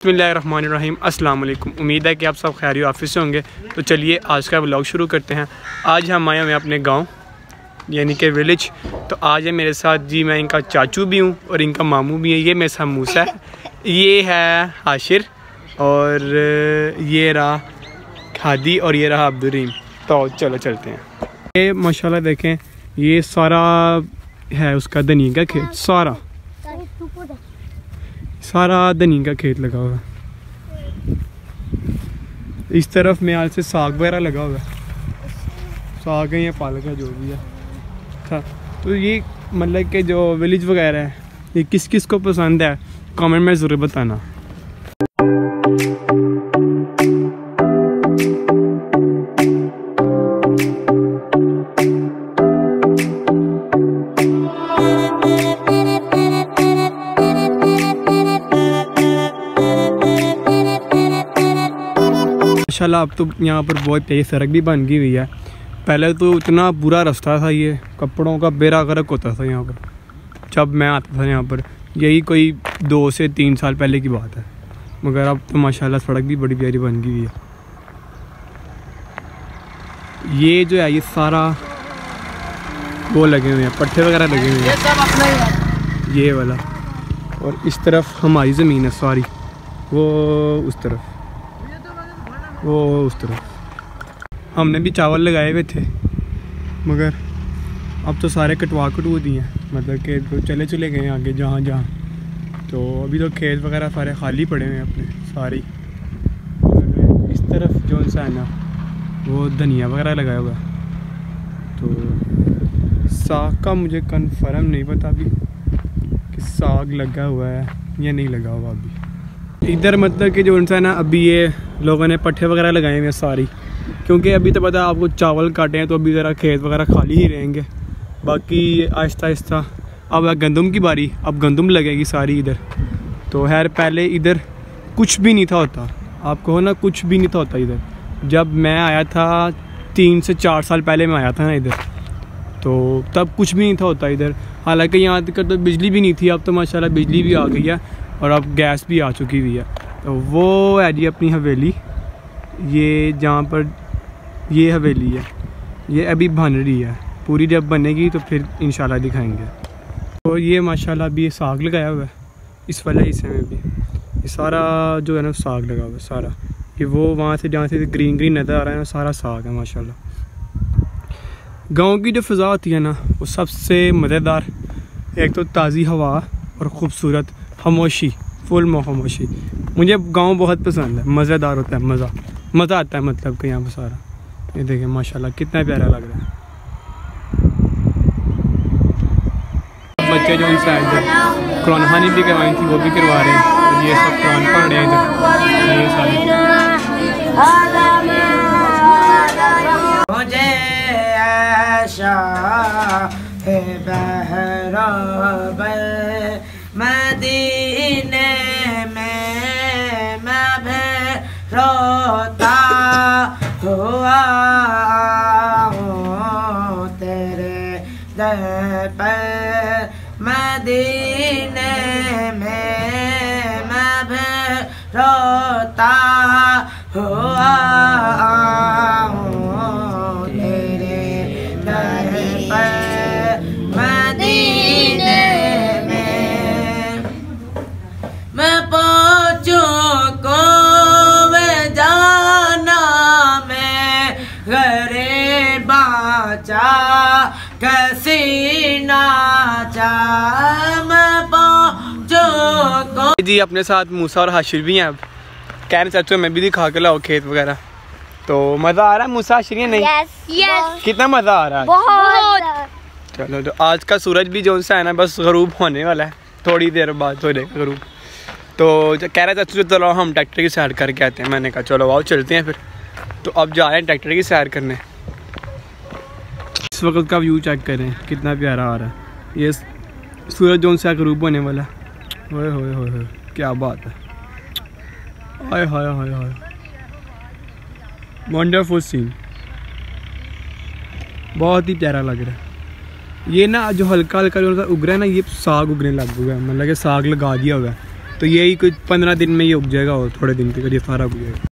बसमीम अस्सलाम वालेकुम उम्मीद है कि आप सब खैर ऑफ़िस से होंगे। तो चलिए, आज का ब्लॉग शुरू करते हैं। आज हम आए हुए अपने गाँव, यानी कि विलेज। तो आज है मेरे साथ, जी मैं इनका चाचू भी हूँ और इनका मामू भी है। ये मेरे साथ मूसा है। ये है हाशिर और ये रहा खादी और ये रहा अब्दुलरीम तो चलो चलते हैं। ये माशाल्लाह देखें, ये सारा है उसका धनिया का खेत, सारा। सारा धनी का खेत लगा हुआ इस तरफ़ मेल से साग वगैरह लगा हुआ साग है या पालक है, जो भी है। था। तो ये मतलब के जो विलेज वगैरह है, ये किस किस को पसंद है कमेंट में ज़रूर बताना। माशाल्लाह अब तो यहाँ पर बहुत तेज़ सड़क भी बन गई हुई है। पहले तो इतना बुरा रास्ता था ये, कपड़ों का बेरा गर्क होता था यहाँ पर। जब मैं आता था यहाँ पर, यही कोई दो से तीन साल पहले की बात है। मगर अब तो माशाल्लाह सड़क भी बड़ी प्यारी बन गई हुई है। ये जो है, ये सारा वो लगे हुए हैं पट्टे वगैरह लगे हुए हैं। ये वाला। और इस तरफ़ हमारी ज़मीन है सारी, वो उस तरफ़। वो उस तरफ़। हमने भी चावल लगाए हुए थे, मगर अब तो सारे कटवा कटू दिए हैं। मतलब कि तो चले चले गए आगे, जहाँ जहाँ। तो अभी तो खेत वगैरह सारे खाली पड़े हुए हैं अपने, सारे इस तरफ़ जो सा है ना वो धनिया वगैरह लगाया हुआ तो साग का मुझे कन्फर्म नहीं पता अभी कि साग लगा हुआ है या नहीं लगा हुआ अभी। इधर मतलब कि जो इंसान है, अभी ये लोगों ने पट्टे वगैरह लगाए हुए हैं सारी। क्योंकि अभी तो पता है आपको चावल काटे हैं तो अभी ज़रा खेत वगैरह खाली ही रहेंगे। बाकी आहिस्ता आहिस्ता, अब गंदम की बारी, अब गंदम लगेगी सारी इधर। तो खैर, पहले इधर कुछ भी नहीं था होता। आप कहो ना कुछ भी नहीं था होता इधर। जब मैं आया था, तीन से चार साल पहले मैं आया था ना इधर। तो तब कुछ भी नहीं था होता इधर। हालाँकि यहाँ तक तो बिजली भी नहीं थी, अब तो माशाल्लाह बिजली भी आ गई है और अब गैस भी आ चुकी हुई है। तो वो है जी अपनी हवेली। ये जहाँ पर ये हवेली है। ये अभी बन रही है। पूरी जब बनेगी तो फिर इन दिखाएँगे। तो ये माशाल्लाह अभी साग लगाया हुआ है। इस वाले हिस्से में भी। ये सारा जो है ना, साग लगा हुआ है, सारा। ये वो वहाँ से जहाँ से ग्रीन ग्रीन नज़र आ रहा है ना, सारा साग है माशाल्लाह। गाँव की जो फ़ज़ा होती है ना, वो सबसे मज़ेदार, एक तो ताज़ी हवा और ख़ूबसूरत, खामोशी। फुल मोहमोशी। मुझे गाँव बहुत पसंद है। मज़ेदार होता है, मज़ा। मज़ा आता है मतलब कि यहाँ पर सारा। ये देखिए, माशाल्लाह, कितना प्यारा लग रहा है। बच्चे जो उनसे थे, कुरान खानी भी करवाई थी, वो भी करवा रहे हैं। और ये सब कुरान पढ़ रहे हैं मुझे ऐशा है बहरा हुआ तेरे दर पर मदीने में मैं रोता जी अपने साथ मूसा और हाशिर भी हैं। अब कह रहे चाचू मैं भी दिखा के लाओ खेत वगैरह। तो मज़ा आ रहा है मूसा हाशिर नहीं? Yes, yes. कितना मज़ा आ रहा है? बहुत। चलो तो आज का सूरज भी जो सा है ना बस गरूब होने वाला है। थोड़ी देर बाद हो जाएगा गरूब। तो कह रहे चाचू चलो हम ट्रैक्टर की सैर करके आते हैं। मैंने कहा चलो आओ चलते हैं फिर। तो अब जा रहे हैं ट्रैक्टर की सैर करने। इस वक्त का व्यू चेक करें कितना प्यारा आ रहा है। ये सूरज जोन से गरूब होने वाला होए होए होए क्या बात है। हाय हाय हाय हाय। वंडरफुल सीन बहुत ही प्यारा लग रहा है। ये ना जो हल्का हल्का जो उग रहा है ना, ये साग उगने लग हुआ है। मतलब कि साग लगा दिया हुआ है। तो यही कुछ पंद्रह दिन में ये उग जाएगा और थोड़े दिन तक ये सारा उग जाएगा।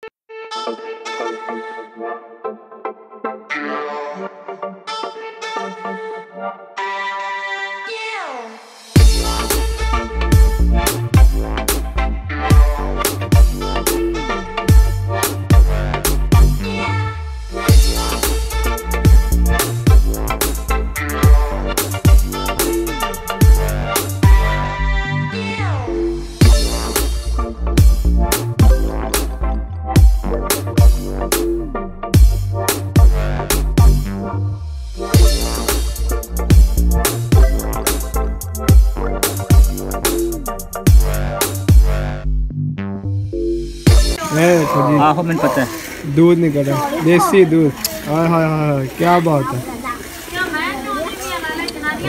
ये आहो मैंने पता है। दूध निकल है देसी दूध। हाय हाय हाय क्या बात है।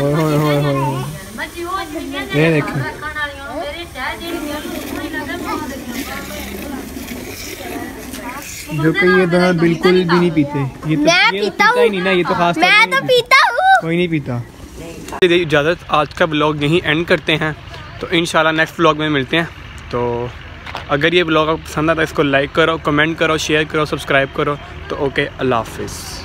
ओए होए होए होए होए ये देखो। जो कि ये दोनों बिल्कुल भी नहीं पीते। ये तो मैं ये तो पीता ही नहीं ना ये तो खास मैं तो पीता हूँ। कोई नहीं पीता। इजाज़त आज का ब्लॉग यहीं एंड करते हैं। तो इन नेक्स्ट ब्लॉग में मिलते हैं। तो अगर ये ब्लॉग आपको पसंद आता है, इसको लाइक करो कमेंट करो शेयर करो सब्सक्राइब करो तो ओके अल्लाह हाफिज़।